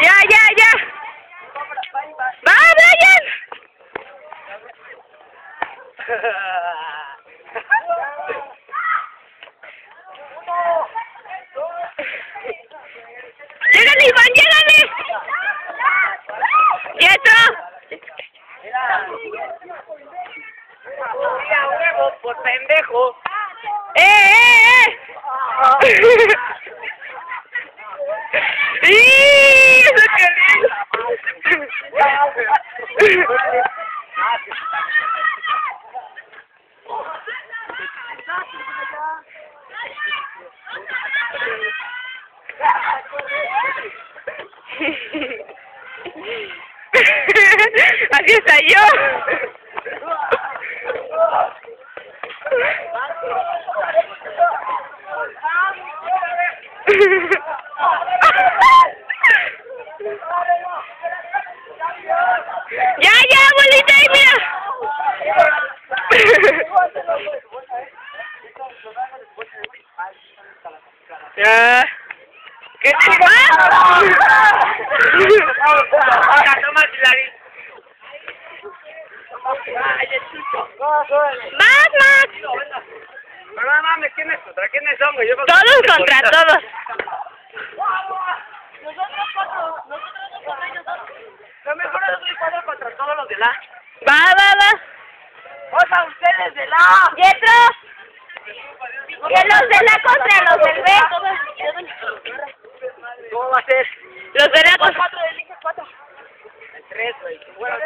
Ya, ya, ya. Va, Brian. Iván. Pietro. Mira, huevo, por pendejo. ¡Eh, eh, eh! ¡Y! ¡Eso qué Así está yo. Ya, ya, abuelita, y mira. Ya. ¿Qué te Ya. Ay, el chucho. ¡Más, más! Pero no mames, ¿quiénes contra? Yo creo que Todos son contra futbolistas. todos. Lo mejor es cuadro contra todos los de la. Va, va, va. O sea, ustedes de la. Que los de la contra los del B. ¿Cómo va a ser? Los de la contra. El tres, güey. Bueno,